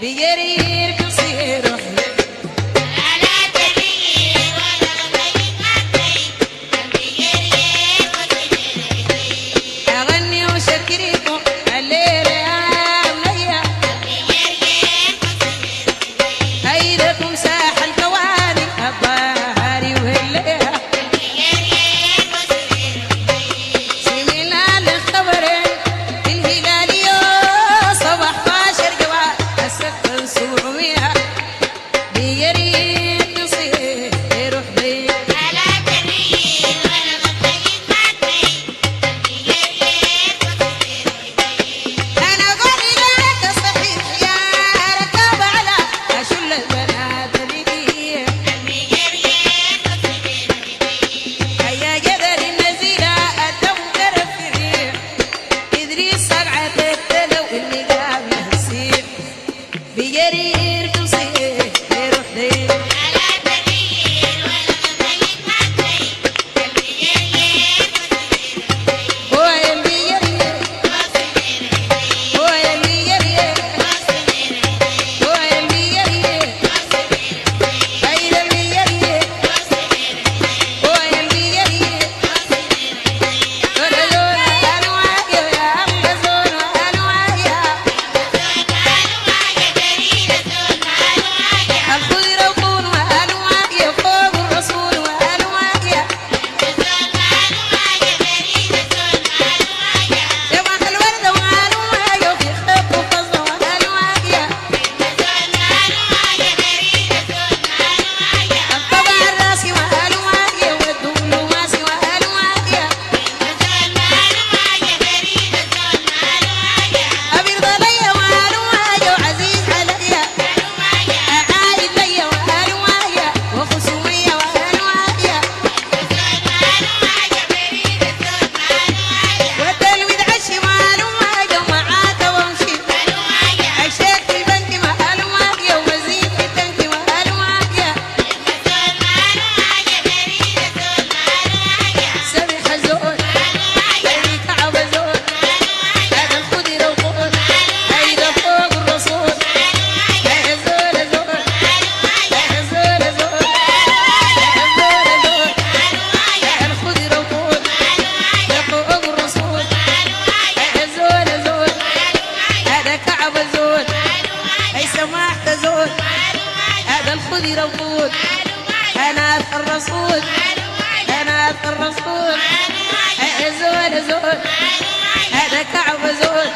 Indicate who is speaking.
Speaker 1: Biggery. Bigger الرسول. أنا في الرسول. أنا في الرسول. زول زول هذا كعب زول.